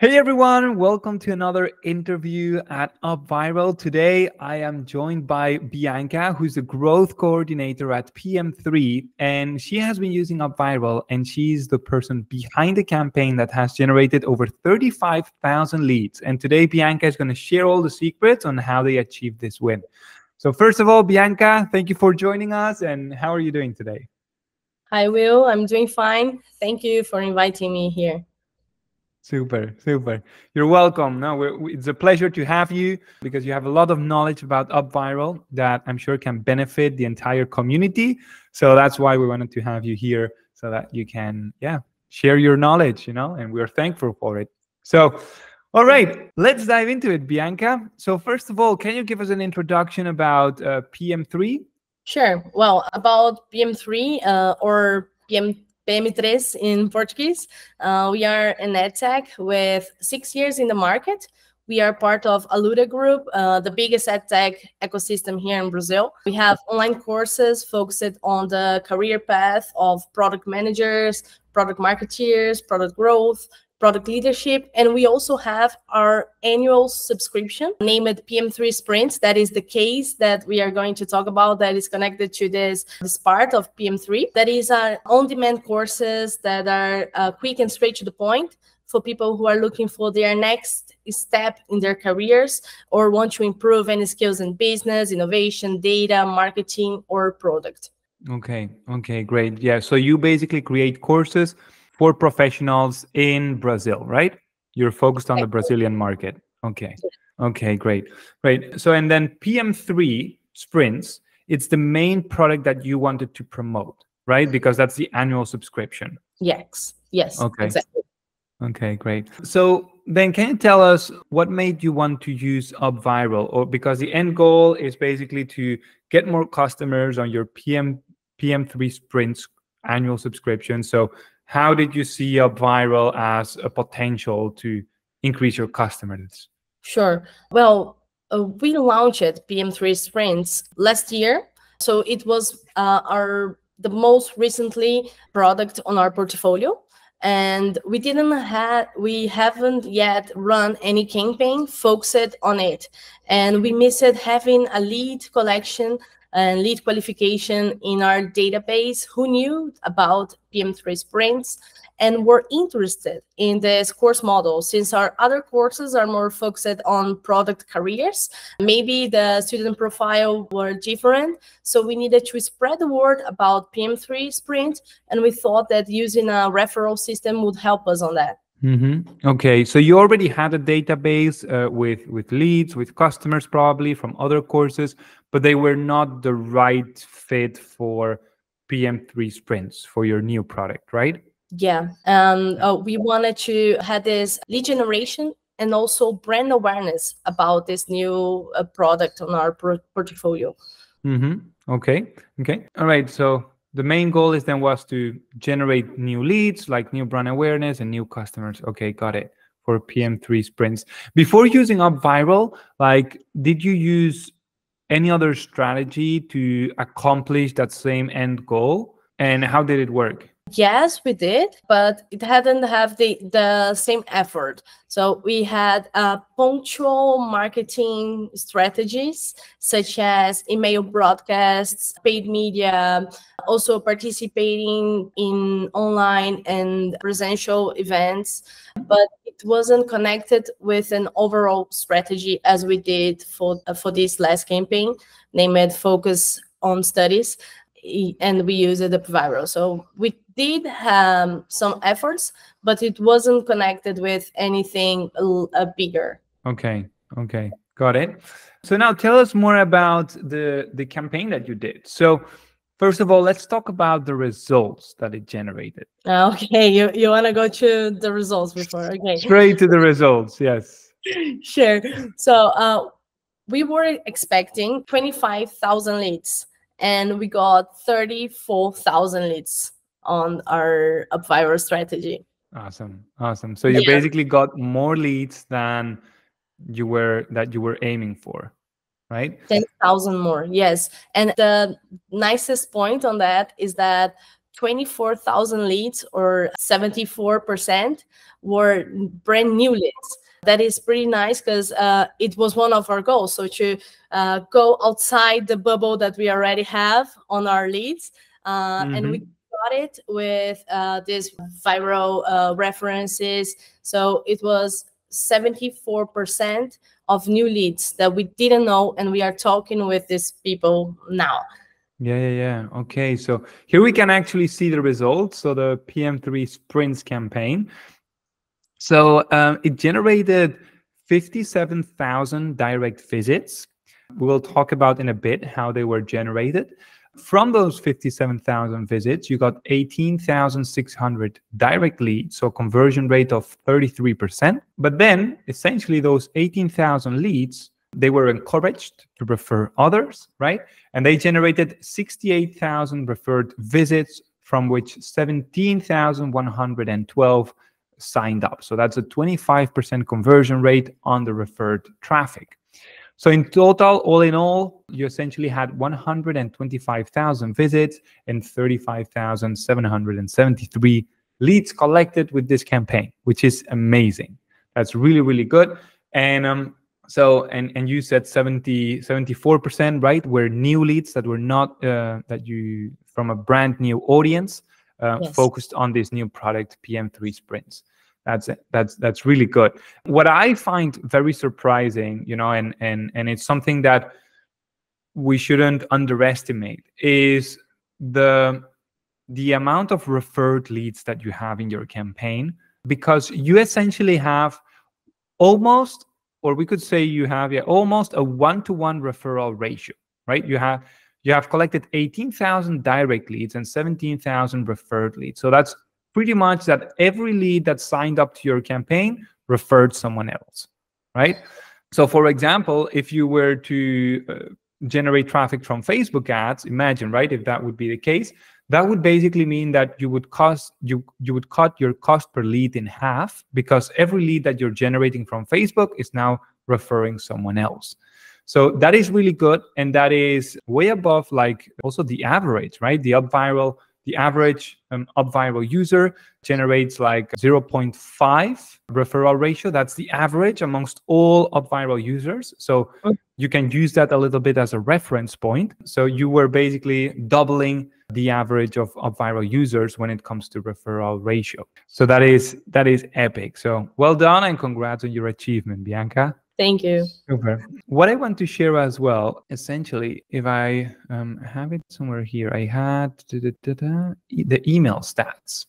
Hey everyone, welcome to another interview at UpViral. Today I am joined by Bianca, who's the growth coordinator at PM3, and she has been using UpViral and she's the person behind the campaign that has generated over 35,000 leads. And today Bianca is going to share all the secrets on how they achieved this win. So first of all, Bianca, thank you for joining us and how are you doing today? Hi Will, I'm doing fine. Thank you for inviting me here. Super, super. You're welcome. No, it's a pleasure to have you because you have a lot of knowledge about Up Viral that I'm sure can benefit the entire community. So that's why we wanted to have you here so that you can, yeah, share your knowledge, you know, and we're thankful for it. So, all right, let's dive into it, Bianca. So, first of all, can you give us an introduction about uh, PM3? Sure. Well, about PM3 uh, or PM PM3 in Portuguese. Uh, we are an edtech with six years in the market. We are part of Alura Group, uh, the biggest edtech ecosystem here in Brazil. We have online courses focused on the career path of product managers, product marketeers, product growth, product leadership. And we also have our annual subscription named PM3 Sprints. That is the case that we are going to talk about that is connected to this, this part of PM3. That is our on-demand courses that are uh, quick and straight to the point for people who are looking for their next step in their careers or want to improve any skills in business, innovation, data, marketing, or product. Okay, okay, great. Yeah, so you basically create courses for professionals in Brazil, right? You're focused on the Brazilian market. Okay. Okay, great. Great. So, and then PM3 sprints, it's the main product that you wanted to promote, right? Because that's the annual subscription. Yes. Yes. Okay. Exactly. Okay, great. So then can you tell us what made you want to use UpViral? Or because the end goal is basically to get more customers on your PM PM3 sprints annual subscription. So how did you see a UpViral as a potential to increase your customers? Sure. Well, uh, we launched PM3 Sprints last year. So it was uh, our the most recently product on our portfolio and we didn't have we haven't yet run any campaign focused on it and we missed having a lead collection and lead qualification in our database who knew about PM3 sprints and were interested in this course model. Since our other courses are more focused on product careers maybe the student profile were different. So we needed to spread the word about pm3 sprint and we thought that using a referral system would help us on that. Mm-hmm. Okay, so you already had a database uh, with with leads, with customers probably from other courses, but they were not the right fit for PM3 sprints for your new product, right? Yeah, um, oh, we wanted to have this lead generation and also brand awareness about this new uh, product on our portfolio. Mm-hmm. Okay, okay, all right. So the main goal is then was to generate new leads like new brand awareness and new customers okay got it for pm3 sprints before using UpViral like did you use any other strategy to accomplish that same end goal? And how did it work Yes, we did, but it hadn't have the the same effort. So we had uh, punctual marketing strategies such as email broadcasts, paid media, also participating in online and presential events, but it wasn't connected with an overall strategy as we did for uh, for this last campaign, named "Focus on Studies." and we used the viral. So we did um, some efforts, but it wasn't connected with anything uh, bigger. Okay, okay, got it. So now tell us more about the the campaign that you did. So first of all, let's talk about the results that it generated. Okay, you you want to go to the results before? Okay, straight to the results. Yes. sure. So uh, we were expecting twenty five thousand leads and we got 34,000 leads on our UpViral strategy. Awesome. Awesome. So you yeah. basically got more leads than you were that you were aiming for, right? 10,000 more. Yes. And the nicest point on that is that 24,000 leads or 74% were brand new leads. That is pretty nice because uh, it was one of our goals. So to uh, go outside the bubble that we already have on our leads. Uh, mm-hmm. And we got it with uh, these viral uh, references. So it was 74% of new leads that we didn't know. And we are talking with these people now. Yeah, yeah, yeah. Okay, so here we can actually see the results. So the PM3 Sprints campaign. So um, it generated 57,000 direct visits. We will talk about in a bit how they were generated. From those 57,000 visits, you got 18,600 direct leads, so conversion rate of 33%. But then, essentially, those 18,000 leads they were encouraged to refer others, right? And they generated 68,000 referred visits, from which 17,112 signed up. So that's a 25% conversion rate on the referred traffic. So in total, all in all, you essentially had 125,000 visits and 35,773 leads collected with this campaign, which is amazing. That's really, really good. And um, so and and you said 70 74% right were new leads that were not uh, that you from a brand new audience uh, yes. focused on this new product pm3 sprints that's that's that's really good what i find very surprising you know and and and it's something that we shouldn't underestimate is the the amount of referred leads that you have in your campaign because you essentially have almost or we could say you have yeah, almost a one-to-one referral ratio, right? You have you have collected 18,000 direct leads and 17,000 referred leads. So that's pretty much that every lead that signed up to your campaign referred someone else, right? So for example, if you were to uh, generate traffic from Facebook ads, imagine, right, if that would be the case, that would basically mean that you would cost you you would cut your cost per lead in half because every lead that you're generating from Facebook is now referring someone else. So that is really good and that is way above like also the average, right? The up viral the average um, up viral user generates like 0.5 referral ratio. That's the average amongst all up viral users. So you can use that a little bit as a reference point. So you were basically doubling the average of, of viral users when it comes to referral ratio. So that is that is epic. So well done and congrats on your achievement, Bianca. Thank you. Super. What I want to share as well, essentially, if I um, have it somewhere here, I had the email stats.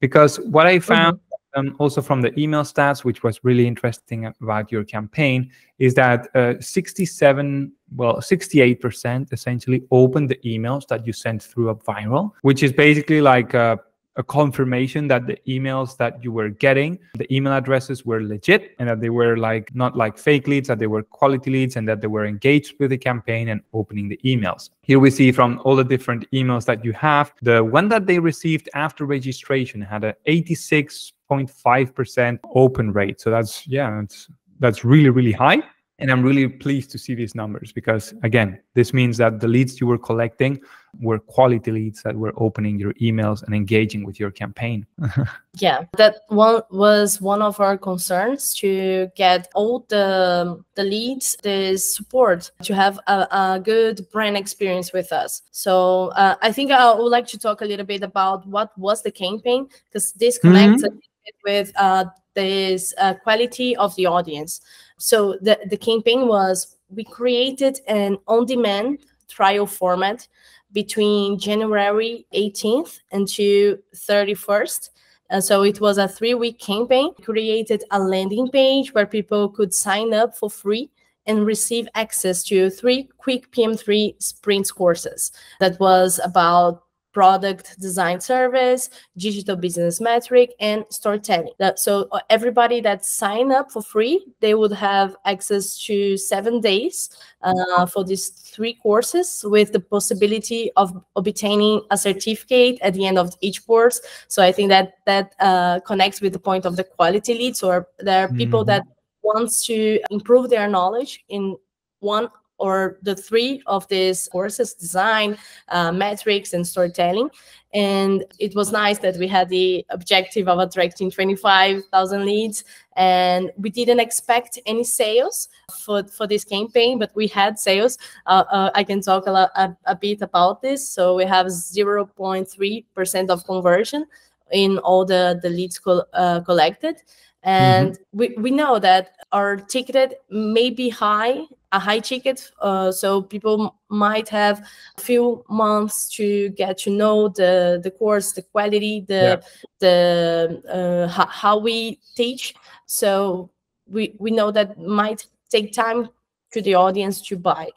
Because what I found um, also from the email stats, which was really interesting about your campaign, is that uh, 67, well, 68% essentially opened the emails that you sent through UpViral, which is basically like uh, a confirmation that the emails that you were getting, the email addresses were legit and that they were like not like fake leads, that they were quality leads and that they were engaged with the campaign and opening the emails. Here we see from all the different emails that you have, the one that they received after registration had a 86.5% open rate. So that's yeah, that's that's really really high. And I'm really pleased to see these numbers because, again, this means that the leads you were collecting were quality leads that were opening your emails and engaging with your campaign. yeah, that one was one of our concerns to get all the, the leads, the support, to have a, a good brand experience with us. So uh, I think I would like to talk a little bit about what was the campaign because this connects mm-hmm. with uh, this uh, quality of the audience. So the, the campaign was we created an on-demand trial format between January 18th and to 31st. And so it was a three-week campaign. Created a landing page where people could sign up for free and receive access to three quick PM3 sprints courses. That was about product design service, digital business metric, and storytelling. So uh, everybody that sign up for free, they would have access to seven days uh, for these three courses with the possibility of obtaining a certificate at the end of each course. So I think that that uh, connects with the point of the quality leads, or there are people mm-hmm. that wants to improve their knowledge in one or the three of these courses design uh, metrics and storytelling. And it was nice that we had the objective of attracting 25,000 leads and we didn't expect any sales for, for this campaign but we had sales. Uh, uh, i can talk a, lot, a, a, bit about this. So we have 0.3% of conversion in all the, the leads uh, collected and mm-hmm. we, we know that our ticket may be high a high ticket uh, so people might have a few months to get to know the the course the quality the yeah. the uh, how, how we teach so we we know that might take time to the audience to buy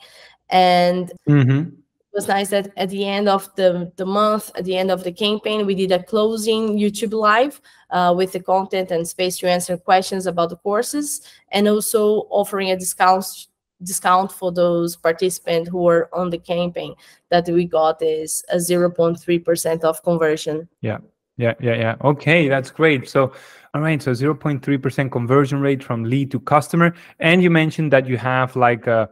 and mm-hmm was nice that at the end of the, the month, at the end of the campaign, we did a closing YouTube live uh, with the content and space to answer questions about the courses, and also offering a discount discount for those participants who were on the campaign that we got is a 0.3% of conversion. Yeah. Yeah, yeah, yeah. Okay, that's great. So, all right, so 0.3% conversion rate from lead to customer. And you mentioned that you have like a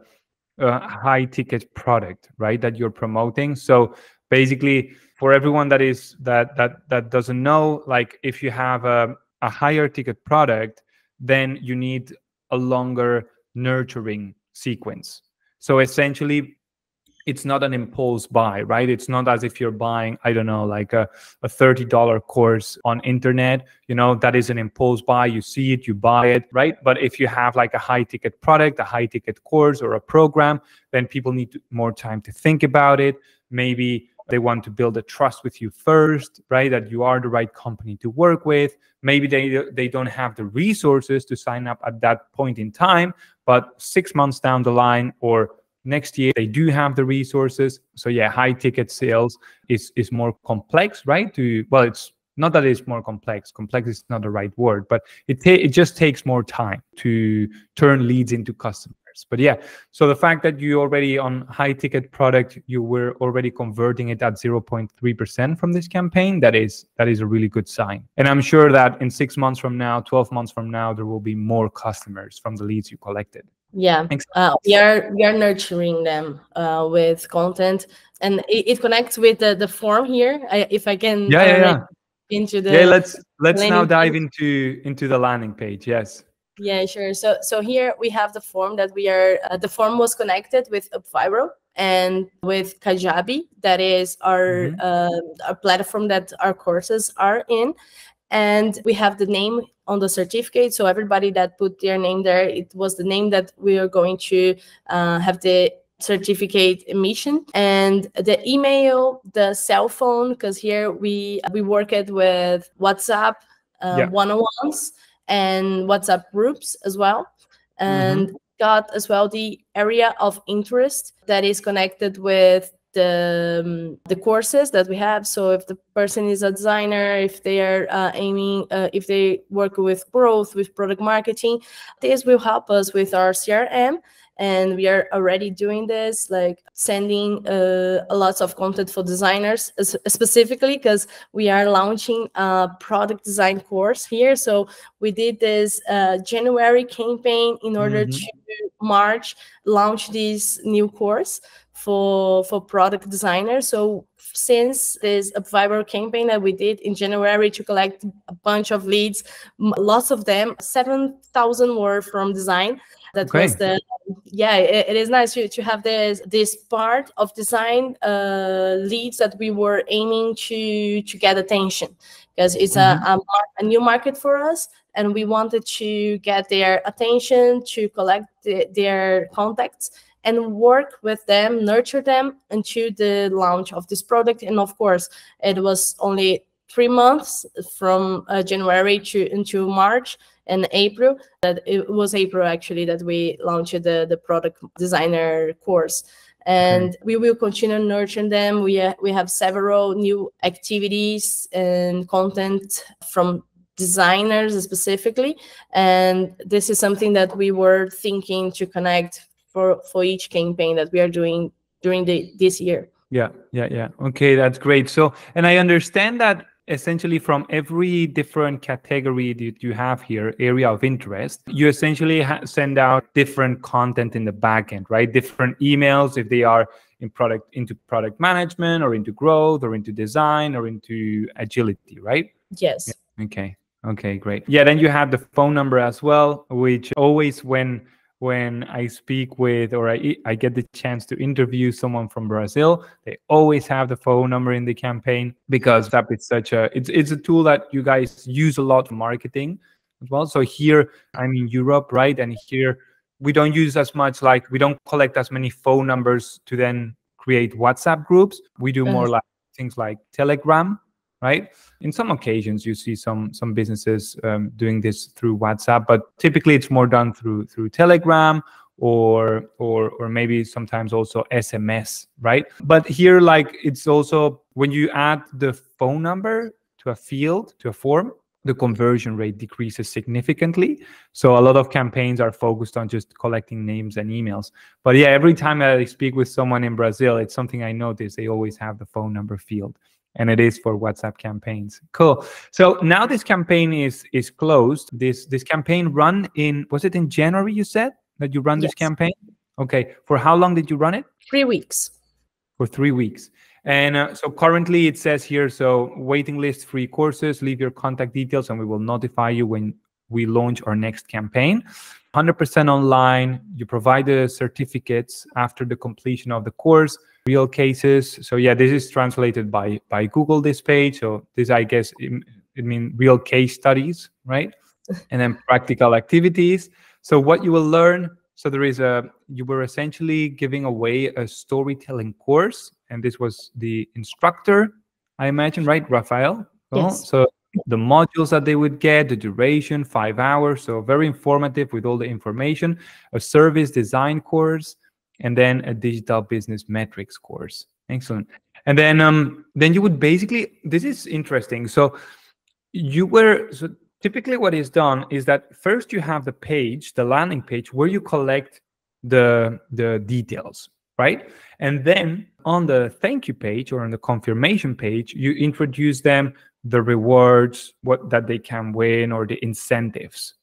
a high ticket product right that you're promoting. So basically for everyone that is that that that doesn't know like if you have a, a higher ticket product then you need a longer nurturing sequence. So essentially it's not an impulse buy, right? It's not as if you're buying, I don't know, like a, a $30 course on internet, you know, that is an impulse buy. You see it, you buy it, right? But if you have like a high ticket product, a high ticket course or a program, then people need more time to think about it. Maybe they want to build a trust with you first, right? That you are the right company to work with. Maybe they they don't have the resources to sign up at that point in time, but 6 months down the line or next year they do have the resources. So yeah high ticket sales is is more complex right? To well it's not that it's more complex. Complex is not the right word but it ta- it just takes more time to turn leads into customers but yeah so the fact that you already on high ticket product you were already converting it at 0.3% from this campaign that is that is a really good sign. And i'm sure that in 6 months from now 12 months from now there will be more customers from the leads you collected. Yeah. Uh, we are we are nurturing them uh, with content. And it, it, connects with the, the form here. I, if i can yeah yeah, yeah. into the yeah let's let's now dive page. into into the landing page. Yes yeah sure. So so here we have the form that we are uh, the form was connected with UpViral and with kajabi. That is our mm-hmm. uh, our platform that our courses are in. And we have the name on the certificate. So everybody that put their name there it was the name that we are going to uh, have the certificate emission. And the email the cell phone because here we we work it with whatsapp uh, yeah. one-on-ones and whatsapp groups as well and mm-hmm. got as well the area of interest that is connected with the um, the courses that we have so if the person is a designer if they are uh, aiming uh, if they work with growth with product marketing this will help us with our crm and we are already doing this like sending uh, lots of content for designers specifically because we are launching a product design course here so we did this uh, january campaign in order mm-hmm. to march launch this new course for for product designers so since this viral campaign that we did in January to collect a bunch of leads, lots of them, 7,000 were from design. That okay. was the yeah it, it is nice to, to have this this part of design uh, leads that we were aiming to to get attention because it's mm-hmm. a, a, a, new market for us and we wanted to get their attention to collect the, their contacts and work with them nurture them into the launch of this product and of course it was only three months from uh, january to into march in April. That it was April actually that we launched the the product designer course and okay. we will continue nurturing them. We uh, we have several new activities and content from designers specifically, and this is something that we were thinking to connect for for each campaign that we are doing during the this year. Yeah, yeah, yeah. Okay, that's great. So, and I understand that essentially from every different category that you have here, area of interest, you essentially ha- send out different content in the backend, right? Different emails if they are in product into product management or into growth or into design or into agility, right? Yes. Yeah. Okay. Okay, great. Yeah, then you have the phone number as well, which always when when I speak with or I, I get the chance to interview someone from Brazil, they always have the phone number in the campaign because that is such a it's it's a tool that you guys use a lot for marketing as well. So here I'm in Europe, right? And here we don't use as much like we don't collect as many phone numbers to then create WhatsApp groups. We do more mm. like things like Telegram right? In some occasions you see some some businesses um, doing this through whatsapp but typically it's more done through through telegram or or or maybe sometimes also sms right? But here like it's also when you add the phone number to a field to a form the conversion rate decreases significantly. So a lot of campaigns are focused on just collecting names and emails. But yeah every time i speak with someone in brazil it's something i notice they always have the phone number field and it is for WhatsApp campaigns. Cool. So now this campaign is is closed. This this campaign run in was it in January? You said that you run yes. this campaign. Okay. For how long did you run it? Three weeks. For three weeks. And uh, so currently it says here, so waiting list, free courses, leave your contact details, and we will notify you when we launch our next campaign. 100% online. You provide the certificates after the completion of the course real cases. So yeah, this is translated by by Google this page. So this, I guess, it, it means real case studies, right? and then practical activities. So what you will learn. So there is a you were essentially giving away a storytelling course, and this was the instructor, I imagine, right, Rafael? Yes. So the modules that they would get, the duration, five hours. So very informative with all the information. A service design course, and then a digital business metrics course. Excellent. And then um then you would basically this is interesting. So you were so typically what is done is that first you have the page, the landing page where you collect the the details, right? And then on the thank you page or on the confirmation page, you introduce them the rewards, what that they can win or the incentives,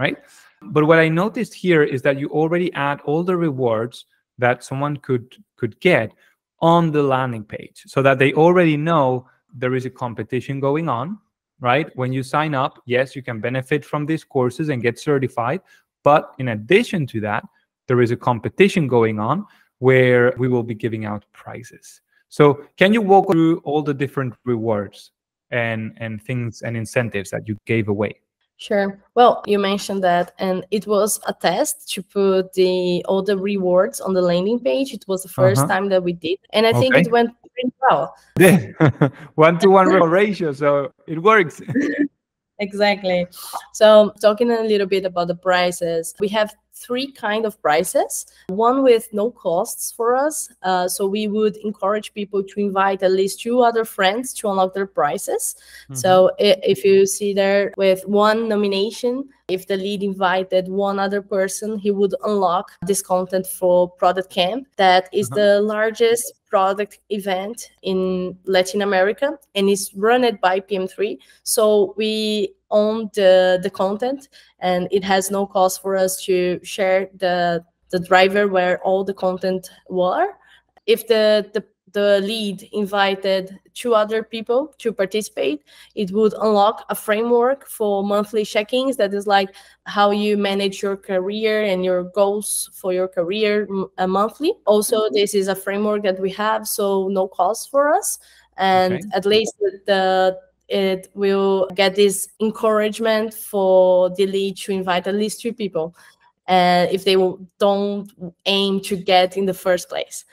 right? But what I noticed here is that you already add all the rewards that someone could could get on the landing page so that they already know there is a competition going on right? When you sign up yes you can benefit from these courses and get certified but in addition to that there is a competition going on where we will be giving out prizes. So can you walk through all the different rewards and and things and incentives that you gave away Sure. Well, you mentioned that, and it was a test to put the all the rewards on the landing page. It was the 1st uh-huh. time that we did, and I think it went pretty well. one to one ratio, so it works. exactly. So, talking a little bit about the prices, we have three kind of prices. One with no costs for us. Uh, so we would encourage people to invite at least two other friends to unlock their prices. Mm-hmm. so if you see there with one nomination if the lead invited one other person he would unlock this content for product camp. That is uh-huh. the largest product event in latin america and is run by pm3 so we own the the content and it has no cost for us to share the the driver where all the content were if the the the lead invited two other people to participate, it would unlock a framework for monthly check-ins that is like how you manage your career and your goals for your career uh, monthly. Also, this is a framework that we have, so no cost for us. And okay. at least the it will get this encouragement for the lead to invite at least three people and uh, if they don't aim to get in the first place.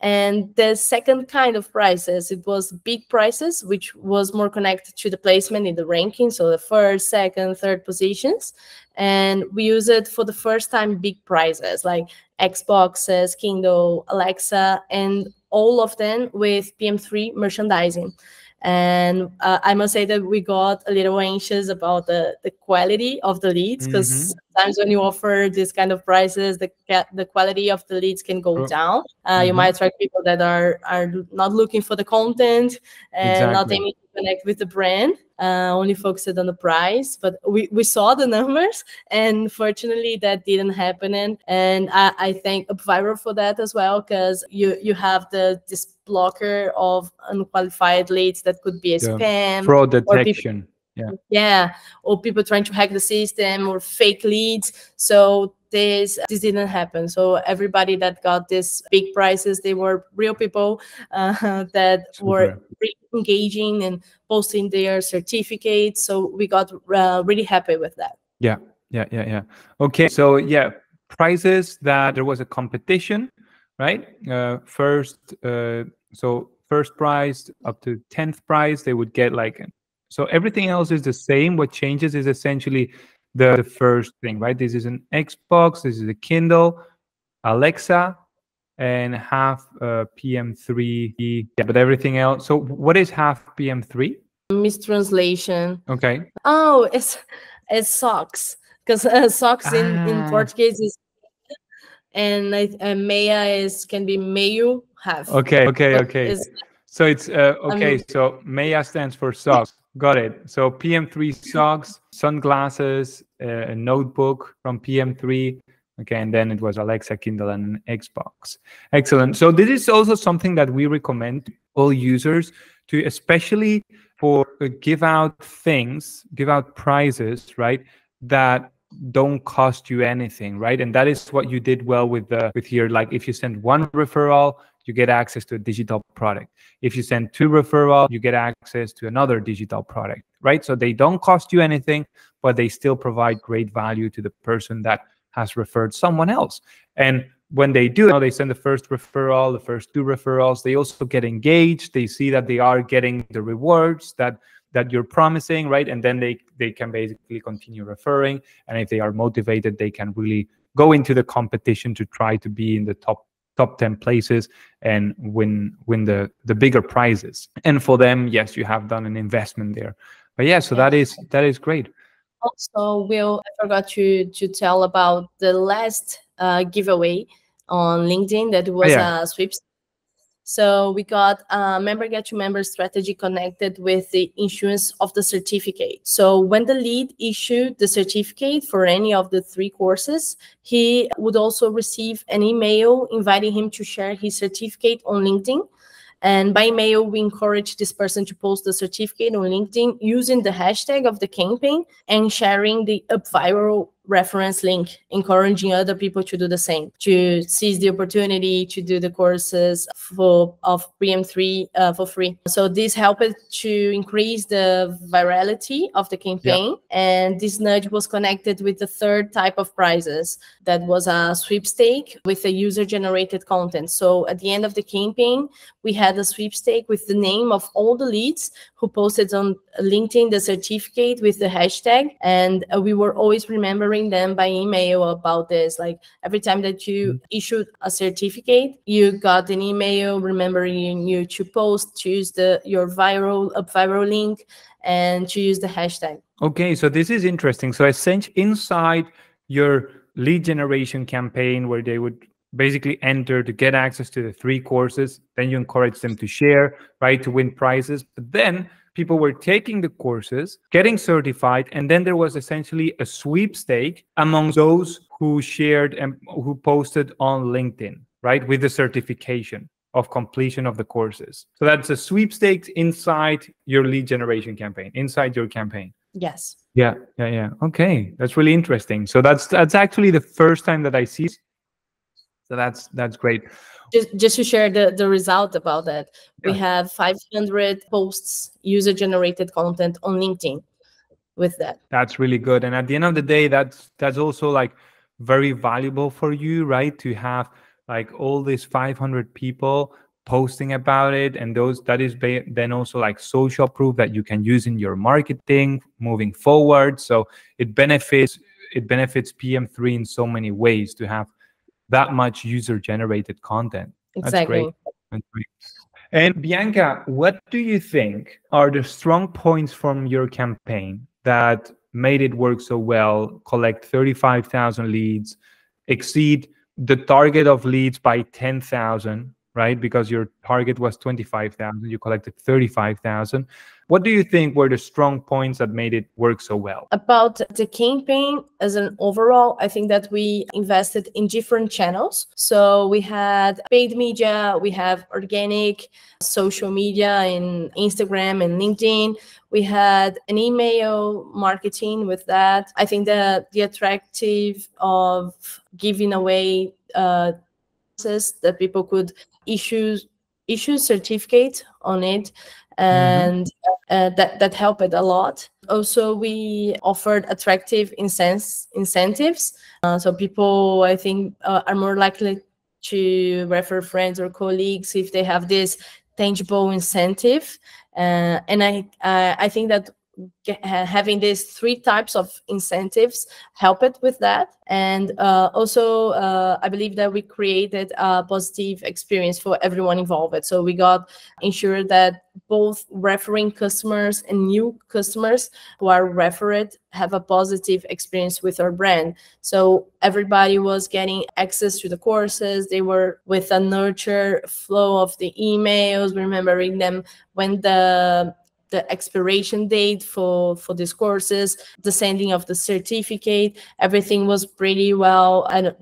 And the second kind of prizes, it was big prizes, which was more connected to the placement in the ranking so the first second third positions. And we use it for the first time big prizes like xboxes kindle alexa and all of them with pm3 merchandising and uh, i must say that we got a little anxious about the, the quality of the leads because mm-hmm. sometimes when you offer this kind of prices the the quality of the leads can go oh. down uh, mm-hmm. you might attract people that are are not looking for the content and exactly. not aiming connect with the brand, uh, only focused on the price. But we, we saw the numbers, and fortunately, that didn't happen. And, and I, I thank UpViral for that as well, because you you have the this blocker of unqualified leads that could be a yeah. spam, fraud detection. Yeah. yeah, or people trying to hack the system or fake leads. So this this didn't happen so everybody that got these big prizes they were real people uh, that Super. were engaging and posting their certificates so we got uh, really happy with that yeah yeah yeah yeah okay so yeah prizes that there was a competition right uh, first uh, so first prize up to 10th prize they would get like so everything else is the same what changes is essentially the, the first thing, right? This is an Xbox, this is a Kindle, Alexa, and half uh, PM3. Yeah, but everything else. So what is half PM3? Mistranslation. Okay. Oh, it's it's socks because uh, socks ah. in in. Portuguese is and uh, meia is can be meio half. Okay. Okay. Okay. So it's uh, okay. I mean, so meia stands for socks. Got it. So PM3 socks, sunglasses, a notebook from PM3. Okay, and then it was Alexa, Kindle, and Xbox. Excellent. So this is also something that we recommend all users to, especially for uh, give out things, give out prizes, right? That don't cost you anything, right? And that is what you did well with the with here. Like if you send one referral, you get access to a digital product. If you send two referral, you get access to another digital product, right? So they don't cost you anything, but they still provide great value to the person that has referred someone else. And when they do, you know, they send the first referral, the first two referrals, they also get engaged. They see that they are getting the rewards that that you're promising, right? And then they they can basically continue referring. And if they are motivated, they can really go into the competition to try to be in the top top 10 places and win win the the bigger prizes. And for them yes you have done an investment there. But yeah so that is that is great. Also will i forgot to to tell about the last uh, giveaway on linkedin that was oh, yeah. a sweepstakes so we got a member get to member strategy connected with the issuance of the certificate. So when the lead issued the certificate for any of the three courses, he would also receive an email inviting him to share his certificate on LinkedIn. And by mail, we encourage this person to post the certificate on LinkedIn using the hashtag of the campaign and sharing the UpViral reference link, encouraging other people to do the same, to seize the opportunity to do the courses for of PM3 uh, for free. So this helped to increase the virality of the campaign. And this nudge was connected with the third type of prizes that was a sweepstake with a user generated content. So at the end of the campaign, we had a sweepstake with the name of all the leads who posted on LinkedIn the certificate with the hashtag. And uh, we were always remembering them by email about this. Like every time that you mm-hmm. issued a certificate, you got an email remembering you to post, choose the your viral UpViral link, and to use the hashtag. Okay, so this is interesting. So essentially inside your lead generation campaign where they would basically enter to get access to the three courses. Then you encourage them to share, right, to win prizes. But then people were taking the courses, getting certified, and then there was essentially a sweepstake among those who shared and who posted on LinkedIn, right, with the certification of completion of the courses. So that's a sweepstakes inside your lead generation campaign, inside your campaign. Yes. Yeah, yeah, yeah. Okay, that's really interesting. So that's that's actually the first time that I see so that's that's great. Just, just to share the, the result about that, yeah. we have 500 posts, user generated content on LinkedIn with that. That's really good. And at the end of the day, that's that's also like very valuable for you, right? To have like all these 500 people posting about it and those that is then also like social proof that you can use in your marketing moving forward so it benefits it benefits pm3 in so many ways to have that much user generated content. Exactly. That's great. That's great. And Bianca, what do you think are the strong points from your campaign that made it work so well, collect 35,000 leads, exceed the target of leads by 10,000, right? Because your target was 25,000, you collected 35,000. What do you think were the strong points that made it work so well? About the campaign as an overall, I think that we invested in different channels. So we had paid media, we have organic, social media in Instagram and LinkedIn. We had an email marketing with that. I think that the attractive of giving away uh, that people could issue issue certificate on it and mm-hmm. uh, that that helped a lot also we offered attractive incens- incentives uh, so people i think uh, are more likely to refer friends or colleagues if they have this tangible incentive uh, and i i think that having these three types of incentives help it with that. And uh, also uh, i believe that we created a positive experience for everyone involved so we got ensured that both referring customers and new customers who are referred have a positive experience with our brand. So everybody was getting access to the courses. They were with a nurture flow of the emails remembering them when the the expiration date for for these courses the sending of the certificate everything was pretty well and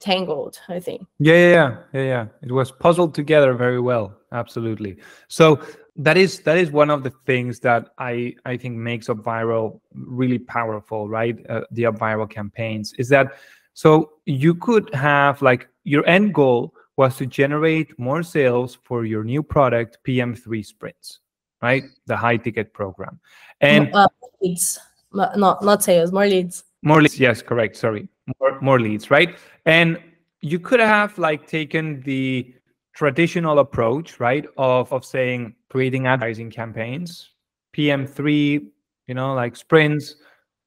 tangled i think. Yeah, yeah yeah yeah yeah. It was puzzled together very well absolutely. So that is that is one of the things that i i think makes UpViral really powerful right? Uh, the UpViral campaigns is that so you could have like your end goal was to generate more sales for your new product pm3 sprints right? The high ticket program. And uh, leads, not not sales, more leads. More leads, yes, correct. Sorry, more more leads, right? And you could have like taken the traditional approach, right, of of saying creating advertising campaigns, PM3, you know, like sprints,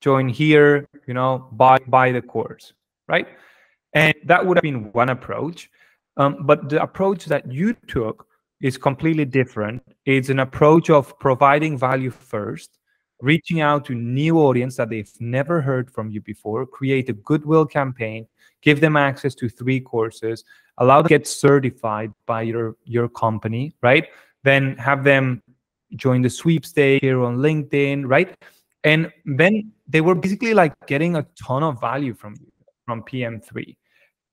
join here, you know, buy buy the course, right? And that would have been one approach. Um, but the approach that you took is completely different. It's an approach of providing value first, reaching out to new audience that they've never heard from you before, create a goodwill campaign, give them access to three courses, allow them to get certified by your your company, right? Then have them join the sweepstakes here on LinkedIn, right? And then they were basically like getting a ton of value from you from PM3.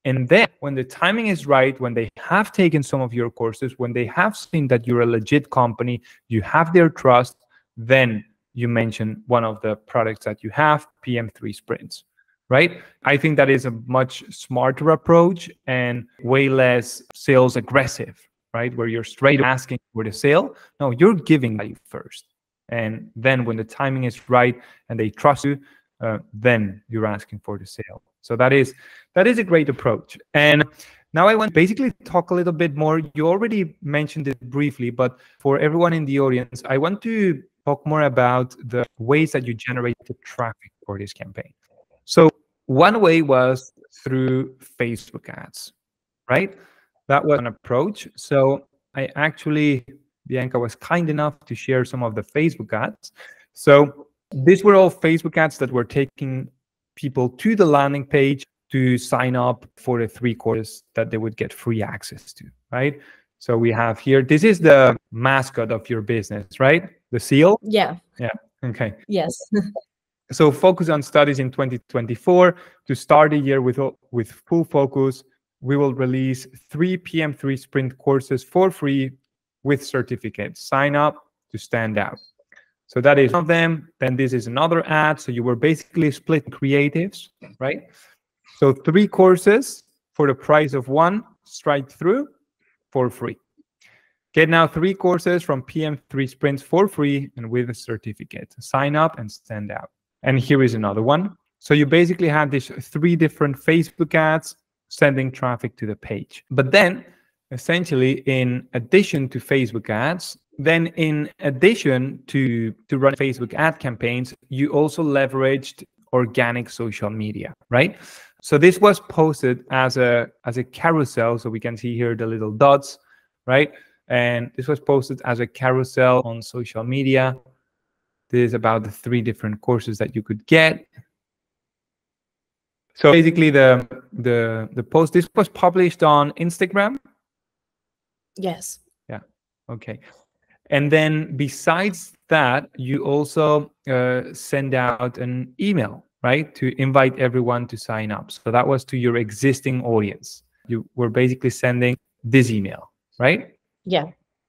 And then when the timing is right, when they have taken some of your courses, when they have seen that you're a legit company, you have their trust, then you mention one of the products that you have, PM3 Sprints, right? I think that is a much smarter approach and way less sales aggressive, right? Where you're straight asking for the sale. No, you're giving value first. And then when the timing is right and they trust you, uh, then you're asking for the sale. So that is that is a great approach. And now I want to basically talk a little bit more. You already mentioned it briefly, but for everyone in the audience, I want to talk more about the ways that you generated traffic for this campaign. So one way was through Facebook ads, right? That was an approach. So I actually, Bianca was kind enough to share some of the Facebook ads. So these were all Facebook ads that were taking people to the landing page to sign up for the three courses that they would get free access to, right? So we have here, this is the mascot of your business, right? The seal? Yeah. Yeah. Okay. Yes. so focus on studies in 2024 to start the year with with full focus we will release three pm3 sprint courses for free with certificates sign up to stand out so that is one of them. Then this is another ad. So you were basically split creatives, right? So three courses for the price of one, straight through for free. Get now three courses from PM3 Sprints for free and with a certificate. Sign up and stand out. And here is another one. So you basically have these three different Facebook ads sending traffic to the page. But then essentially in addition to Facebook ads, then, in addition to, to run Facebook ad campaigns, you also leveraged organic social media, right? So this was posted as a as a carousel. So we can see here the little dots, right? And this was posted as a carousel on social media. This is about the three different courses that you could get. So basically, the the the post this was published on Instagram, Yes. Yeah. Okay. And then besides that, you also uh, send out an email, right, to invite everyone to sign up. So that was to your existing audience. You were basically sending this email, right? Yeah.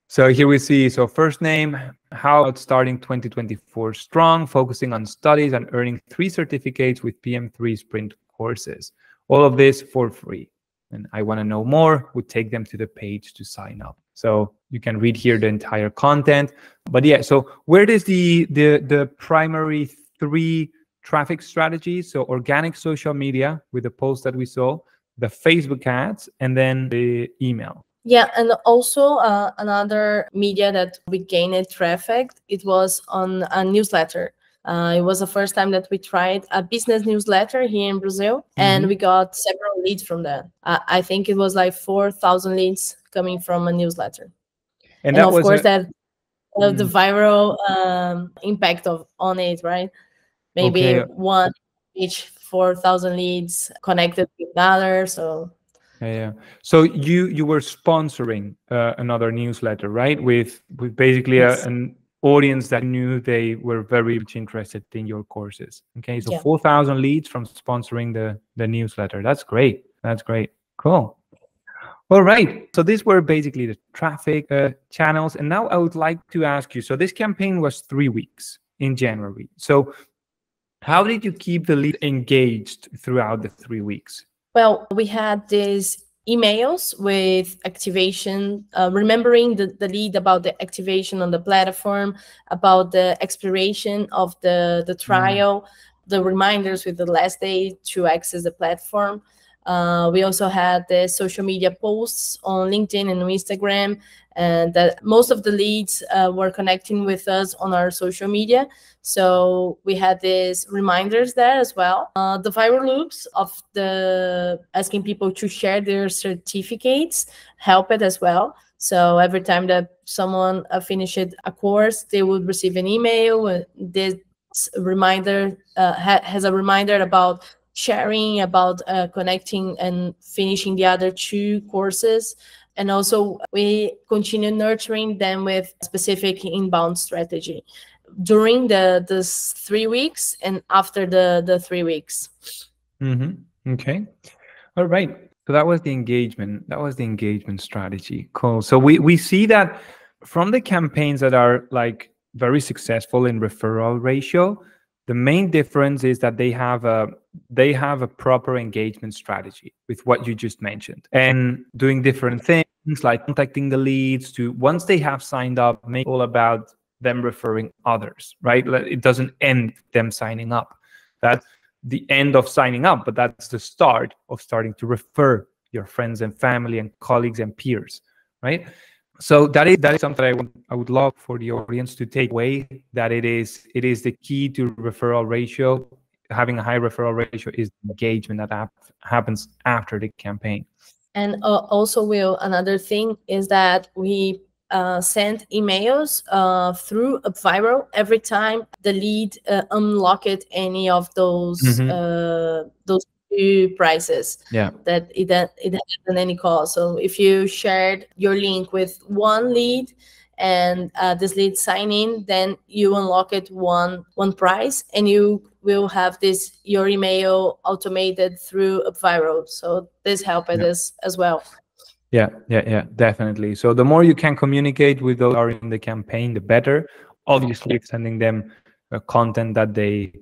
So here we see, so first name, how about starting 2024 strong, focusing on studies and earning three certificates with PM3 sprint courses. All of this for free. And I want to know more, would take them to the page to sign up. So you can read here the entire content. But yeah, so where does the the the primary three traffic strategies? So organic social media with the post that we saw, the Facebook ads, and then the email. Yeah, and also uh, another media that we gained traffic, it was on a newsletter. Uh, it was the first time that we tried a business newsletter here in Brazil, mm-hmm. and we got several leads from that. Uh, I think it was like 4,000 leads coming from a newsletter. And, and of course, a- that uh, the viral um, impact of on it, right? Maybe okay. one each 4,000 leads connected with another. So yeah, yeah. So you you were sponsoring uh, another newsletter, right? With with basically yes. a, an audience that knew they were very much interested in your courses. Okay, so yeah. four thousand leads from sponsoring the the newsletter. That's great. That's great. Cool. All right. So these were basically the traffic uh, channels, and now I would like to ask you. So this campaign was three weeks in January. So how did you keep the lead engaged throughout the three weeks? Well, we had these emails with activation, uh, remembering the, the lead about the activation on the platform, about the expiration of the, the mm. trial, mm. the reminders with the last day to access the platform. Uh, we also had the social media posts on LinkedIn and Instagram, and that most of the leads uh, were connecting with us on our social media. So we had these reminders there as well. Uh, the viral loops of the asking people to share their certificates help it as well. So every time that someone uh, finished a course, they would receive an email. This reminder uh, ha- has a reminder about sharing about uh, connecting and finishing the other two courses. And also we continue nurturing them with specific inbound strategy during the the three weeks and after the the three weeks. Mm-hmm. okay. All right. So that was the engagement that was the engagement strategy. Cool. So we we see that from the campaigns that are like very successful in referral ratio the main difference is that they have a they have a proper engagement strategy with what you just mentioned. And doing different things like contacting the leads to once they have signed up make all about them referring others right? It doesn't end them signing up. That's the end of signing up but that's the start of starting to refer your friends and family and colleagues and peers right so that is that is something I would I would love for the audience to take away that it is it is the key to referral ratio. Having a high referral ratio is engagement that ap- happens after the campaign. And uh, also, will another thing is that we uh, send emails uh, through UpViral every time the lead uh, unlocked any of those mm-hmm. Uh, those two prices yeah. that it it hasn't any cost so if you shared your link with one lead and uh, this lead sign in then you unlock it one one price and you will have this your email automated through UpViral so this helped yeah. us as well. Yeah yeah yeah definitely. So the more you can communicate with those are in the campaign the better. Obviously sending them uh, content that they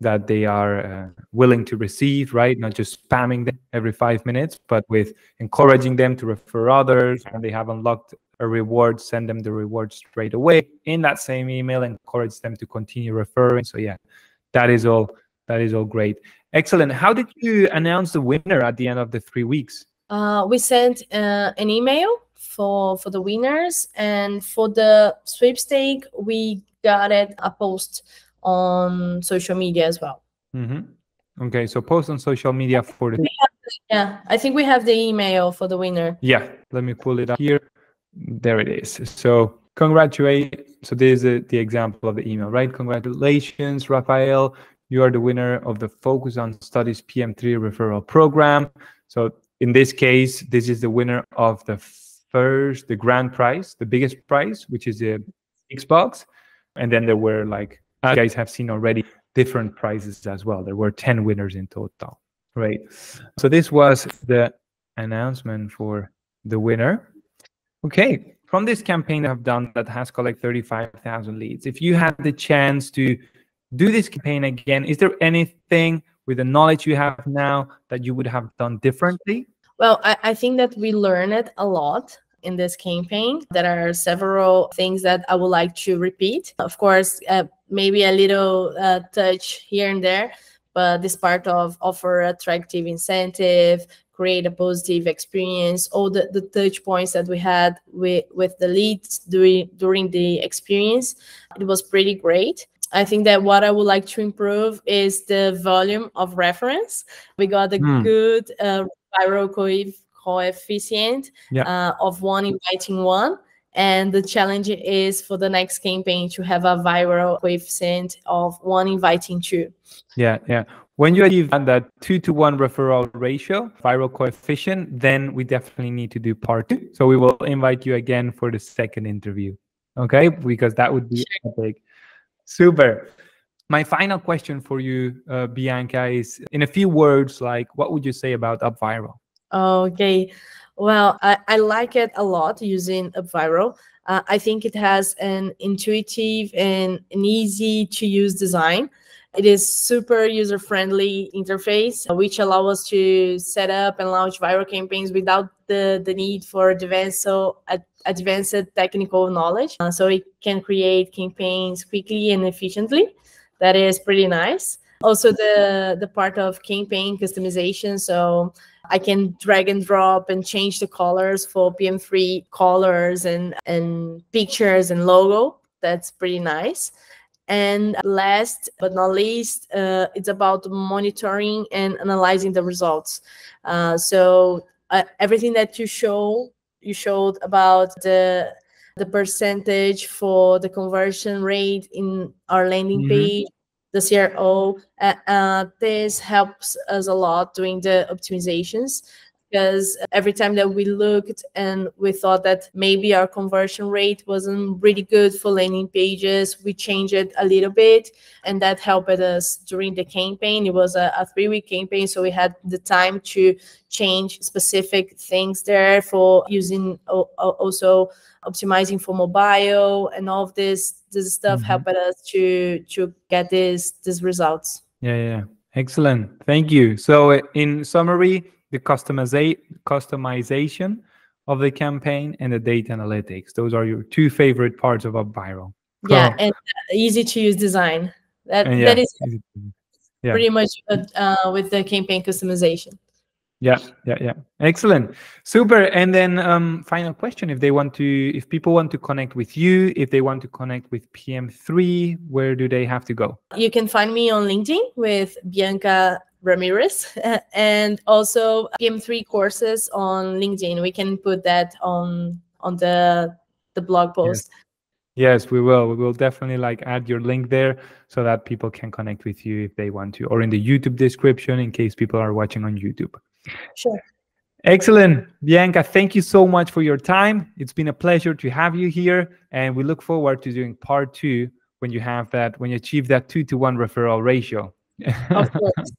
that they are uh, willing to receive, right? Not just spamming them every five minutes, but with encouraging them to refer others. And they have unlocked a reward, send them the reward straight away in that same email, encourage them to continue referring. So yeah, that is all. That is all great. Excellent. How did you announce the winner at the end of the three weeks? Uh, we sent uh, an email for for the winners, and for the sweepstake, we got it a post on social media as well. Mm-hmm. Okay, so post on social media for the. Yeah, I think we have the email for the winner. Yeah, let me pull it up here. There it is. So congratulate. So this is the example of the email, right? Congratulations, Rafael. You are the winner of the Focus on Studies PM3 referral program. So in this case, this is the winner of the first the grand prize, the biggest prize, which is the Xbox, and then there were like as you guys have seen already different prizes as well. There were ten winners in total. Right. So this was the announcement for the winner. Okay. From this campaign I've done that has collected 35,000 leads, if you had the chance to do this campaign again, is there anything with the knowledge you have now that you would have done differently? Well, I, I think that we learned a lot in this campaign. There are several things that I would like to repeat. Of course, uh, maybe a little uh, touch here and there, but this part of offer attractive incentive, create a positive experience, all the, the touch points that we had with, with the leads during, during the experience, it was pretty great. I think that what I would like to improve is the volume of reference. We got a mm. good uh, viral coefficient yeah. uh, of one inviting one. And the challenge is for the next campaign to have a viral coefficient of one inviting two. Yeah, yeah. When you achieve that two to one referral ratio, viral coefficient, then we definitely need to do part two. So we will invite you again for the second interview. Okay, because that would be epic. Super. My final question for you, uh, Bianca, is in a few words, like what would you say about UpViral? Okay. Well, I, I like it a lot using UpViral. Uh, I think it has an intuitive and an easy to use design. It is super user friendly interface, which allow us to set up and launch viral campaigns without the, the need for advanced, so advanced technical knowledge. Uh, so it can create campaigns quickly and efficiently. That is pretty nice. Also, the the part of campaign customization. So I can drag and drop and change the colors for PM3 colors and, and pictures and logo. That's pretty nice. And last but not least, uh, it's about monitoring and analyzing the results. Uh, so uh, everything that you show, you showed about the the percentage for the conversion rate in our landing mm-hmm. page the CRO. Uh, uh, this helps us a lot doing the optimizations because every time that we looked and we thought that maybe our conversion rate wasn't really good for landing pages, we changed it a little bit and that helped us during the campaign. It was a, a three week campaign, so we had the time to change specific things there for using also optimizing for mobile and all of this this stuff mm-hmm. helped us to to get these these results yeah yeah excellent thank you so in summary the customiza- customization of the campaign and the data analytics. Those are your two favorite parts of a UpViral. Yeah and easy to use design. That yeah, that is yeah. pretty much uh, with the campaign customization yeah yeah yeah. Excellent. Super. And then um final question. If they want to if people want to connect with you if they want to connect with pm3 where do they have to go? You can find me on linkedin with bianca ramirez and also pm3 courses on linkedin. We can put that on on the the blog post. Yes. Yes, we will. We will definitely like add your link there so that people can connect with you if they want to, or in the YouTube description in case people are watching on YouTube. Sure. Excellent. Bianca, thank you so much for your time. It's been a pleasure to have you here. And we look forward to doing part two when you have that, when you achieve that two to one referral ratio. Of course.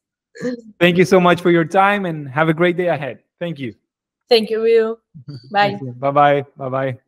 thank you so much for your time and have a great day ahead. Thank you. Thank you, Will. Bye. Bye bye. Bye bye.